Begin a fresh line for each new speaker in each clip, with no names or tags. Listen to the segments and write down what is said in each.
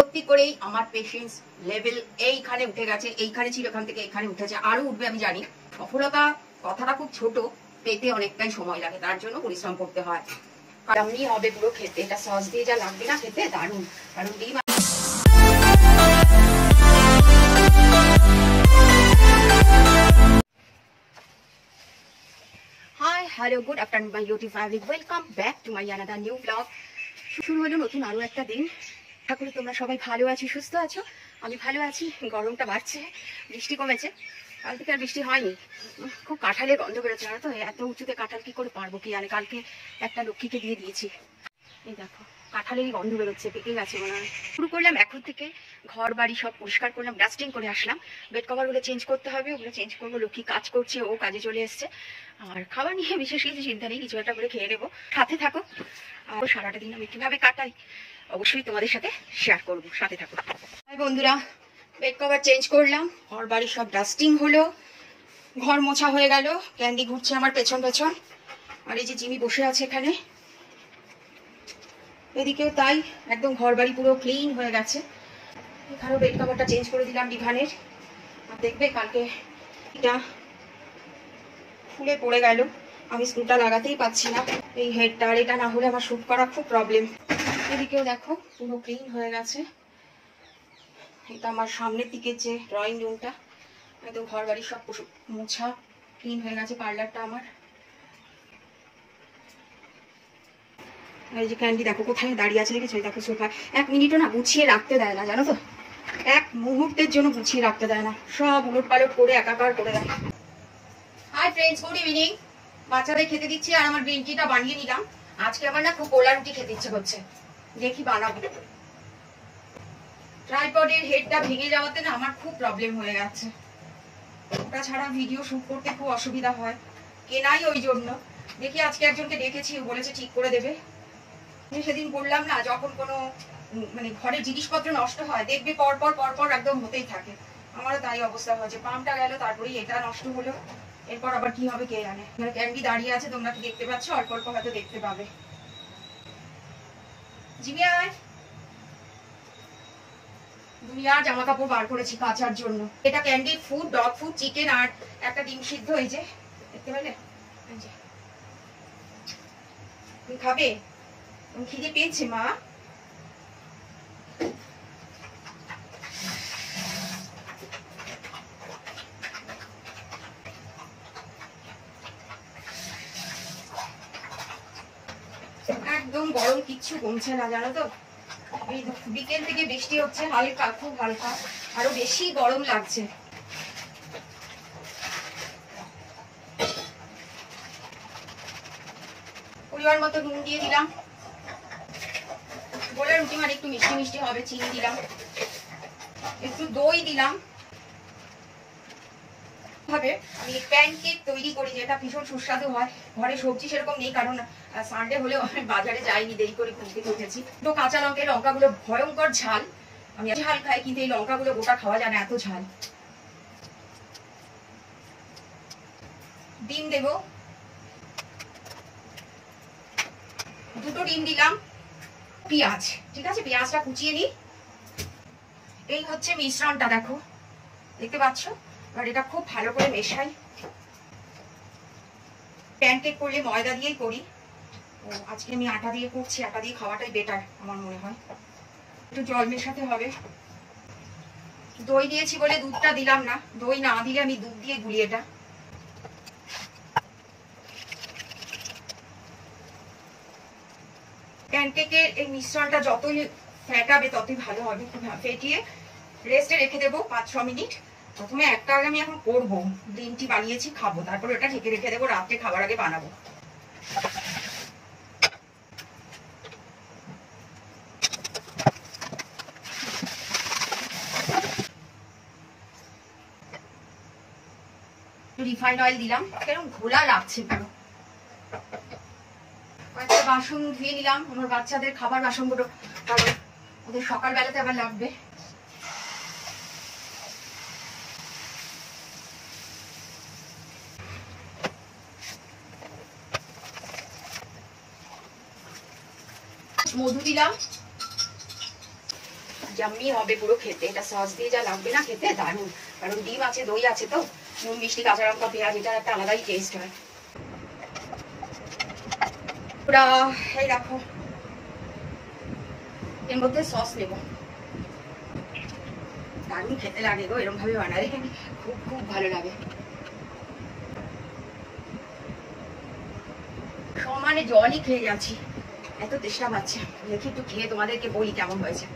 সত্যি করেই আমার পেশেন্স লেভেল এইখানে উঠে গেছে, এইখানে ছিল, এখান থেকে এখানে উঠেছে, আরও উঠবে আমি জানি। সফলতা কথাটা খুব ছোট, পেতে অনেকটাই সময় লাগে, তার জন্য পরিশ্রম করতে হয়। হবে পুরো খেতে, এটা সস দিয়ে যা লাগবে না খেতে, দারুণ, কারণ ডিম hi hello good afternoon my YouTube family welcome back to my new blog শুরু হলো নতুন আরও একটা দিন। আশা করি তোমরা সবাই ভালো আছো, সুস্থ আছো? আমি ভালো আছি, গরমটা বাড়ছে, বৃষ্টি কমেছে। কাল থেকে আর বৃষ্টি হয়নি। খুব কাঁঠালের গন্ধ বেরোচ্ছে, জানো তো? এত উঁচুতে কাঁঠাল কি করে পারব কি জানে? কালকে একটা লক্ষ্মীকে দিয়ে দিয়েছি। এই দেখো, কাঁঠালেরই গন্ধ বেরোচ্ছে পেকে গেছে মনে হয়। শুরু করলাম এখন থেকে, ঘর, বাড়ি সব পরিষ্কার করলাম ডাস্টিং করে আসলাম। বেড কভারগুলো চেঞ্জ করতে হবে, ওগুলো চেঞ্জ করব, লক্ষ্মী কাজ করছে, ও কাজে চলে এসছে। আর খাবার নিয়ে বিশেষ কিছু চিন্তা নেই, কিছু একটা করে খেয়ে নেব। সাথে থাকো। আর সারাটা দিন আমি কীভাবে কাটাই? অবশ্যই তোমাদের সাথে শেয়ার করব, সাথে থাকো। হাই বন্ধুরা বেড কভার চেঞ্জ করলাম, ঘর বাড়ি সব ডাস্টিং হলো, ঘর মোছা হয়ে গেল, ক্যান্ডি ঘুরছে আমার পেছন পেছন, আর এই যে জিমি বসে আছে এখানে। এদিকেও তাই, একদম ঘর বাড়ি পুরো ক্লিন হয়ে গেছে। এখানেও বেড কভারটা চেঞ্জ করে দিলাম ডিভানের। আর দেখবে কালকে এটা ফুলে পড়ে গেল। আমি স্ক্রুটা লাগাতেই পাচ্ছি না। এই হেডটা আর এটা না হলে আমার শ্যুট করা খুব প্রবলেম এদিকেও দেখো, পুরো ক্লিন হয়ে গেছে। এটা আমার সামনের দিকে যে ড্রয়িং রুমটা একদম ঘর বাড়ি সব মোছা ক্লিন হয়ে গেছে পার্লারটা আমার। এই যে ক্যান্ডি দেখো, কোথায় দাঁড়িয়ে আছে দেখেছ? দেখো সোফায় এক মিনিটও না গুছিয়ে রাখতে দেয় না, জানো তো? এক মুহূর্তের জন্য গুছিয়ে রাখতে দেয় না। সব উলট পালট করে, একাকার করে দেয়। হাই ফ্রেন্ডস গুড ইভিনিং বাচ্চাদের খেতে দিচ্ছি আর আমার গ্রিন টিটা বানিয়ে নিলাম। আজকে আমার না খুব কোলা রুটি খেতে ইচ্ছে করছে। দেখি বানাবো। ট্রাইপডের হেডটা ভেঙে যাওয়াতে না আমার খুব প্রবলেম হয়ে গেছে। ওটা ছাড়া ভিডিও শুট করতে খুব অসুবিধা হয়। কেনাই ওই জন্য। দেখি আজকে একজনকে ডেকেছি বলেছে ঠিক করে দেবে। সেদিন বললাম না, যখন কোনো মানে ঘরের জিনিসপত্র নষ্ট হয়, দেখবে পর পর পর পর একদম হতেই থাকে। আমারও তাই অবস্থা হয়েছে। পাম্পটা গেল, তারপরেই এটা নষ্ট হলো। এরপর আবার কি হবে কে জানে? ক্যান্ডি দাঁড়িয়ে আছে, তোমরা কি দেখতে পাচ্ছ? অল্প অল্প হয়তো দেখতে পাবে। জিমি আয়। দুনিয়া জামা কাপড় বার করেছি কাচার জন্য। এটা candy food, dog food, chicken আর একটা ডিম সিদ্ধ, এই যে, দেখতে পেলে। তুমি খাবে? খিদে পেয়েছে, মা? একদম গরম, কিচ্ছু কমছে না, জানো তো? বিকেল থেকে বৃষ্টি হচ্ছে, হালকা, খুব হালকা, আরও বেশি গরম লাগছে। পরিবার মতো নুন দিয়ে দিলাম। বলে রুটি মানে একটু মিষ্টি মিষ্টি হবে, চিনি দিলাম। একটু দই দিলাম। ভাবে আমি প্যানকেক তৈরি করি যেটা ভীষণ সুস্বাদু হয়। ঘরে সবজি সেরকম নেই, কারণ সানডে হলেও আমি বাজারে যাইনি, দেরি করে ঘুম থেকে উঠেছি। তো কাঁচা লঙ্কা লঙ্কাগুলো ভয়ঙ্কর ঝাল। আমি ঝাল খাই, কিন্তু এই লঙ্কাগুলো গোটা খাওয়া যায় না, এত ঝাল। ডিম দেব। দুটো ডিম দিলাম। পেঁয়াজ, ঠিক আছে? পেঁয়াজটা কুচিয়ে নিই। এই হচ্ছে মিশ্রণটা, দেখো। দেখতে পাচ্ছ? আর এটা খুব ভালো করে মেশাই। প্যানকেক করলে ময়দা দিয়েই করি। ও আজকে আমি আটা দিয়ে করছি, আটা দিয়ে খাওয়াটাই বেটার আমার মনে হয়। একটু জল মেশাতে হবে। দই দিয়েছি বলে দুধটা দিলাম না। দই না দিলে আমি দুধ দিয়ে গুলি এটা। প্যানকেকের এই মিশ্রণটা যতই ফ্যাটাবে ততই ভালো হবে। ফেটিয়ে রেস্টে রেখে দেবো পাঁচ ছ মিনিট। প্রথমে একটা আগে আমি এখন করব। গ্রিন টি বানিয়েছি, খাব। তারপর ওটা ঢেকে রেখে দেবো, রাত্রে খাবার আগে বানাবো। রিফাইন অয়েল দিলাম। কেরম ঘোলা লাগছে পুরো। কয়েকটা বাসন ধুয়ে নিলাম। আমার বাচ্চাদের খাবার বাসনগুলো। কারণ ওদের সকালবেলাতে আবার লাগবে। মধু দিলাম। জাম্মি হবে পুরো খেতে, এটা সস দিয়ে যা লাগবে না খেতে, দারুণ। কারণ ডিম আছে, দই আছে তো, নুন, মিষ্টি, কাঁচা লঙ্কা, পেঁয়াজ এটার একটা আলাদাই টেস্ট হয়। এই এর মধ্যে সস নেব। দারুণ খেতে লাগে গো এরকম ভাবে বানালে। খুব খুব ভালো লাগে। সমানে জলই খেয়ে যাচ্ছি। এত তেষ্টা পাচ্ছে দেখি একটু খেয়ে তোমাদেরকে বলি কেমন হয়েছে।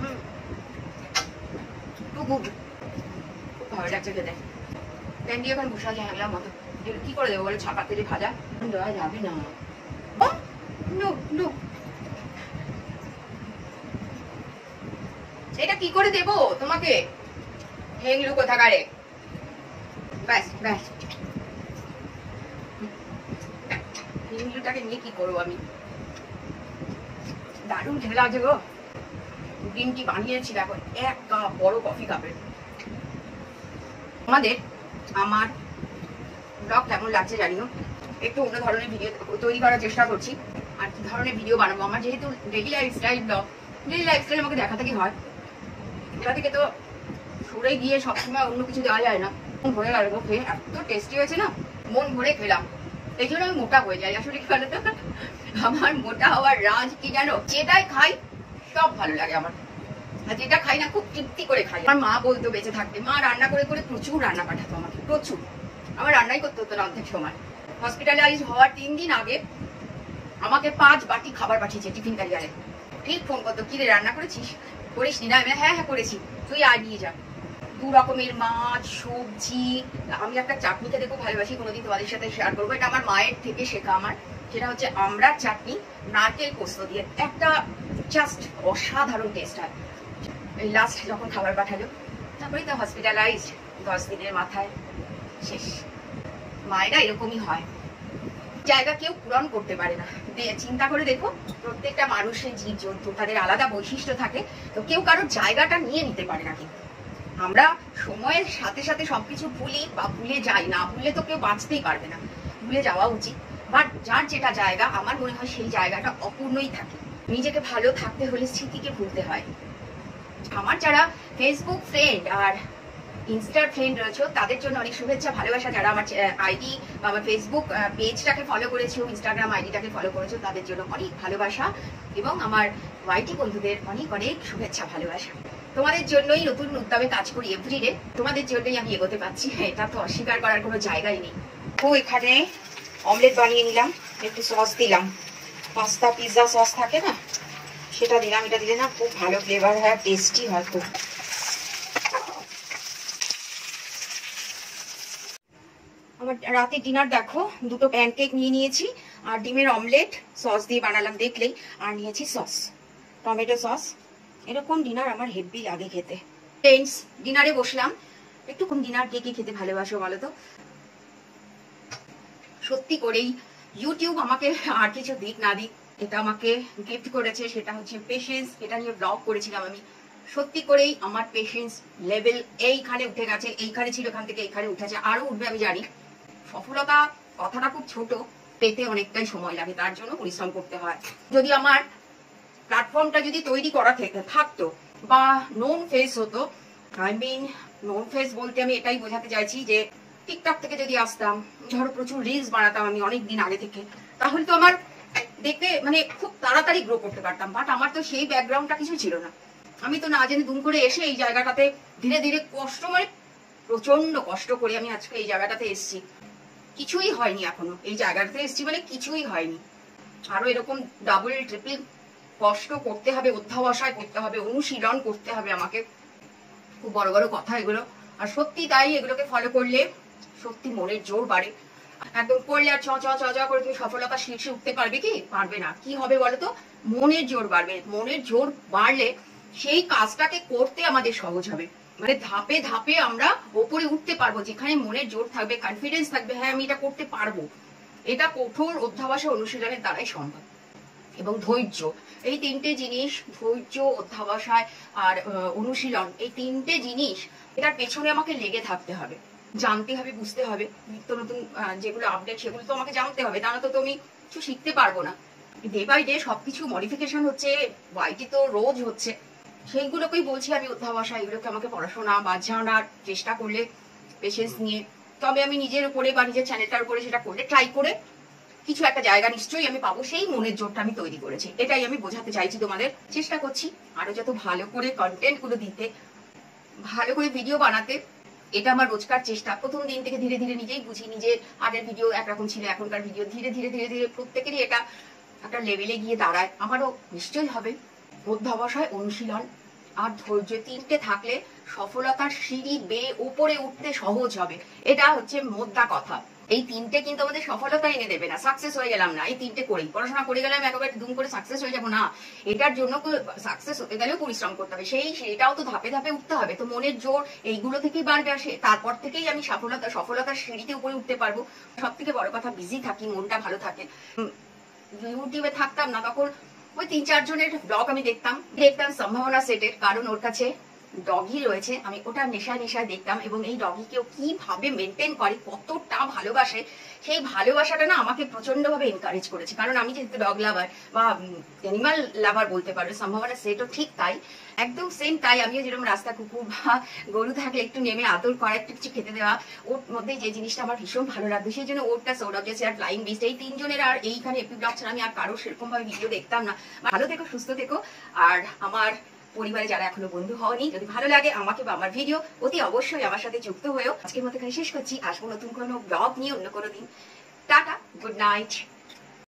হুম। খুব খুব খুব ভালো লাগছে খেতে। ভেন্ডি এখন বসা ঝামেলার মতো। কি করে দেবো বলে? ছাপা তেলে ভাজা? দেওয়া যাবে না। ও, নো, নো। এটা কি করে দেবো তোমাকে? হেংলু কোথাকারে? ব্যাস ব্যাস। হিন্দুটাকে নিয়ে কি করব আমি? দারুণ খেলা আছে গো। ডিমটি বানিয়েছি দেখো এক কাপ বড় কফি কাপের আমাদের আমার ব্লগ কেমন লাগছে জানিও? একটু অন্য ধরনের ভিডিও তৈরি করার চেষ্টা করছি। আর কি ধরনের ভিডিও বানাবো? আমার যেহেতু daily lifestyle blog daily lifestyle আমাকে দেখা থেকে হয়? এটা থেকে তো সরে গিয়ে সবসময় অন্য কিছু দেওয়া যায় না। মন ভরে গেল খেয়ে। এত টেস্টি হয়েছে না? মন ভরে খেলাম। এই জন্য আমি মোটা হয়ে যাই, আসলে কি বলতো? আমার মোটা হওয়ার রাজ কি জানো? যেটাই খাই, সব ভালো লাগে আমার। আর যেটা খাই না, খুব তৃপ্তি করে খাই। আমার মা বলতো, বেঁচে থাকতে। মা রান্না করে করে প্রচুর রান্না পাঠাতো আমাকে, প্রচুর। আমার রান্নাই করতে হতো না অর্ধেক সময়। হসপিটালাইজ হওয়ার তিন দিন আগে আমাকে পাঁচ বাটি খাবার পাঠিয়েছে টিফিন ক্যারিয়ারে। ঠিক ফোন করতো, কি রে, রান্না করেছিস? করিস নি। না, আমি হ্যাঁ হ্যাঁ করেছি। তুই আর নিয়ে যা। দু রকমের মাছ, সবজি। আমি একটা চাটনি খেতে খুব ভালোবাসি, কোনোদিন তোমাদের সাথে শেয়ার করব। এটা আমার মায়ের থেকে শেখা আমার। সেটা হচ্ছে আমড়ার চাটনি নারকেল পোস্ত দিয়ে। একটা জাস্ট অসাধারণ টেস্ট হয়। এই লাস্ট যখন খাবার পাঠালো, তারপরে তো হসপিটালাইজ দশ দিনের মাথায়। শেষ। মায়েরা এরকমই হয়। জায়গা কেউ পূরণ করতে পারে না। চিন্তা করে দেখো, প্রত্যেকটা মানুষের জীব জন্তু তাদের আলাদা বৈশিষ্ট্য থাকে। তো কেউ কারোর জায়গাটা নিয়ে নিতে পারে না কিন্তু। আমরা সময়ের সাথে সাথে সবকিছু ভুলি বা ভুলে যাই না, ভুলে তো কেউ বাঁচতেই পারবে না। ভুলে যাওয়া উচিত। বাট যার যেটা জায়গা, আমার মনে হয় সেই জায়গাটা অপূর্ণই থাকে। নিজেকে ভালো থাকতে হলে স্মৃতিকে ভুলতে হয়। আমার যারা ফেসবুক ফ্রেন্ড আর ইনস্টার ফ্রেন্ড রয়েছে, তাদের জন্য অনেক শুভেচ্ছা, ভালোবাসা। যারা আমার আইডি বা আমার ফেসবুক পেজটাকে ফলো করেছ ইনস্টাগ্রাম আইডিটাকে ফলো করেছ, তাদের জন্য অনেক ভালোবাসা এবং আমার ওয়াইটি বন্ধুদের অনেক অনেক শুভেচ্ছা, ভালোবাসা। তোমাদের জন্যই নতুন উদ্যমে কাজ করি এভরিডে তোমাদের জন্যই আমি এগোতে পারছি। হ্যাঁ এটা তো অস্বীকার করার কোনো জায়গাই নেই। তো এখানে অমলেট বানিয়ে নিলাম, একটু সস দিলাম। পাস্তা, পিৎজা সস থাকে না? সেটা দিলাম, এটা দিলে না খুব ভালো ফ্লেভার হয় টেস্টি হয় খুব। আমার রাতে ডিনার দেখো, দুটো প্যানকেক নিয়ে নিয়েছি, আর ডিমের অমলেট সস দিয়ে বানালাম দেখলেই। আর নিয়েছি সস, টমেটো সস। এরকম ডিনার আমার হেভি লাগে খেতে। ফ্রেন্ডস ডিনারে বসলাম। একটু কম ডিনার কে কে খেতে ভালোবাসো বলো তো সত্যি করেই ইউটিউব আমাকে আর কিছু দিক না দিক, এটা আমাকে গিফট করেছে, সেটা হচ্ছে পেশেন্স এটা নিয়ে ব্লগ করেছিলাম আমি। সত্যি করেই আমার পেশেন্স লেভেল এইখানে উঠে গেছে, এইখানে ছিল এখান থেকে, এইখানে উঠেছে, আরও উঠবে আমি জানি। সফলতা, কথাটা খুব ছোট, পেতে অনেকটাই সময় লাগে, তার জন্য পরিশ্রম করতে হয়। যদি আমার প্ল্যাটফর্মটা যদি তৈরি করা থেকে থাকতো বা নোন ফেস হতো আই মিন নোন ফেস বলতে আমি এটাই বোঝাতে চাইছি যে টিকটক থেকে যদি আসতাম, ধরো প্রচুর রিলস বানাতাম আমি অনেক দিন আগে থেকে, তাহলে তো আমার দেখতে মানে খুব তাড়াতাড়ি গ্রো করতে পারতাম বাট আমার তো সেই ব্যাকগ্রাউন্ডটা কিছু ছিল না। আমি তো না জেনে দুম করে এসে এই জায়গাটাতে ধীরে ধীরে কষ্ট মানে প্রচণ্ড কষ্ট করে আমি আজকে এই জায়গাটাতে এসেছি। কিছুই হয়নি এখনও, এই জায়গাটাতে এসেছি মানে কিছুই হয়নি। আরও এরকম ডাবল ট্রিপল কষ্ট করতে হবে, অধ্যাবসায় করতে হবে, অনুশীলন করতে হবে আমাকে। খুব বড় বড় কথা এগুলো। আর সত্যি তাই এগুলোকে ফলো করলে সত্যি মনের জোর বাড়ে। একদম করলে আর চ চ চ করে তুমি সফলতা শীর্ষে উঠতে পারবে কি? পারবে না। কি হবে বলো তো মনের জোর বাড়বে। মনের জোর বাড়লে সেই কাজটাকে করতে আমাদের সহজ হবে। মানে ধাপে ধাপে আমরা ওপরে উঠতে পারব। যেখানে মনের জোর থাকবে কনফিডেন্স থাকবে হ্যাঁ আমি এটা করতে পারব। এটা কঠোর অধ্যাবসায় অনুশীলনের দ্বারাই সম্ভব। এবং ধৈর্য। এই তিনটে জিনিস, ধৈর্য, অধ্যাবসায় আর অনুশীলন, এই তিনটে জিনিস এটার পেছনে আমাকে লেগে থাকতে হবে। জানতে হবে, বুঝতে হবে। নিত্য নতুন যেগুলো আপডেট সেগুলো তো আমাকে জানতে হবে। তা না তো আমি কিছু শিখতে পারব না। ডে বাই ডে সবকিছু মডিফিকেশন হচ্ছে ওয়াইটি তো রোজ হচ্ছে। সেইগুলোকেই বলছি আমি অধ্যাবসা এগুলোকে আমাকে পড়াশোনা বা জানার চেষ্টা করলে পেশেন্স নিয়ে। তবে আমি নিজের উপরে বা নিজের চ্যানেলটার উপরে সেটা করলে ট্রাই করে কিছু একটা জায়গা নিশ্চয়ই আমি পাবো, সেই মনের জোরটা আমি তৈরি করেছি। এটাই আমি বোঝাতে চাইছি তোমাদের। চেষ্টা করছি আরও যত ভালো করে কন্টেন্টগুলো দিতে, ভালো করে ভিডিও বানাতে, এটা আমার রোজকার চেষ্টা। প্রথম দিন থেকে ধীরে ধীরে নিজেই বুঝি নিজে আগের ভিডিও একরকম ছিল, এখনকার ভিডিও ধীরে ধীরে ধীরে ধীরে প্রত্যেকেরই এটা একটা লেভেলে গিয়ে দাঁড়ায়। আমারও নিশ্চয়ই হবে। অধ্যাবসায় অনুশীলন। আর ধৈর্য তিনটে থাকলে সফলতার সিঁড়ি বেয়ে উপরে উঠতে সহজ হবে। এটা হচ্ছে মোদ্দা কথা। এই তিনটে কিন্তু আমাদের সফলতা এনে দেবে না সাকসেস হয়ে গেলাম না, এই তিনটে করেই। পড়াশোনা করে গেলাম একেবারে দুম করে সাকসেস হয়ে যাব না। এটার জন্য সাকসেস হতে গেলেও পরিশ্রম করতে হবে। সেই সেটাও তো ধাপে ধাপে উঠতে হবে। তো মনের জোর এইগুলো থেকেই বাড়বে আসে তারপর থেকেই আমি সফলতা সফলতার সিঁড়িতে উপরে উঠতে পারব। সব থেকে বড় কথা বিজি থাকি, মনটা ভালো থাকে। ইউটিউবে থাকতাম না, তখন ওই তিন চারজনের ব্লগ আমি দেখতাম। দেখতাম সম্ভাবনা সেটের কারণ ওর কাছে ডগি রয়েছে, আমি ওটা নেশায় নেশায় দেখতাম এবং এই ডগিকেও কীভাবে মেনটেন করে, কতটা ভালোবাসে, সেই ভালোবাসাটা না আমাকে প্রচণ্ড ভাবে এনকারেজ করেছে। কারণ আমি যেহেতু ডগ লাভার বা অ্যানিমাল লাভার বলতে পারো, সম্ভাবনা সেটও ঠিক তাই। একদম সেম তাই, আমিও যেরকম রাস্তা কুকুর বা গরু থাকলে একটু নেমে আদর করা, একটু কিছু খেতে দেওয়া, ওর মধ্যে যে জিনিসটা আমার ভীষণ ভালো লাগবে সেই জন্য ওরটা সৌরভ জেসে আর ফ্লাইং বিস্ট এই তিনজনের আর এইখানে এপি ব্লগ ছাড়া আমি আর কারও সেরকম ভাবে ভিডিও দেখতাম না। ভালো থেকো, সুস্থ থেকো, আর আমার পরিবারে যারা এখনও বন্ধু হওনি, যদি ভালো লাগে আমাকে বা আমার ভিডিও অতি অবশ্যই আমার সাথে যুক্ত হয়েও। আজকের মতো এখানে শেষ করছি। আসব নতুন কোনো ব্লগ নিয়ে অন্য কোনো দিন। Tata good night